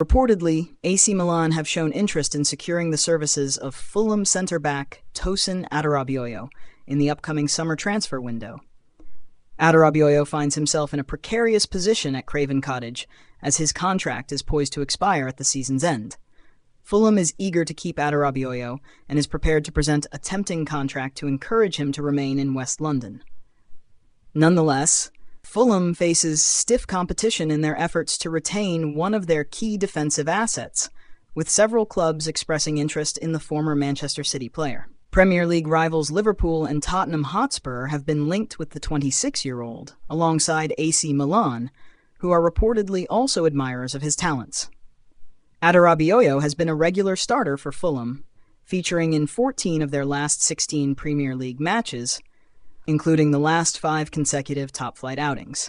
Reportedly, AC Milan have shown interest in securing the services of Fulham centre back Tosin Adarabioyo in the upcoming summer transfer window. Adarabioyo finds himself in a precarious position at Craven Cottage as his contract is poised to expire at the season's end. Fulham is eager to keep Adarabioyo and is prepared to present a tempting contract to encourage him to remain in West London. Nonetheless, Fulham faces stiff competition in their efforts to retain one of their key defensive assets, with several clubs expressing interest in the former Manchester City player. Premier League rivals Liverpool and Tottenham Hotspur have been linked with the 26 year old, alongside AC Milan, who are reportedly also admirers of his talents. Adarabioyo has been a regular starter for Fulham, featuring in 14 of their last 16 Premier League matches, including the last five consecutive top flight outings.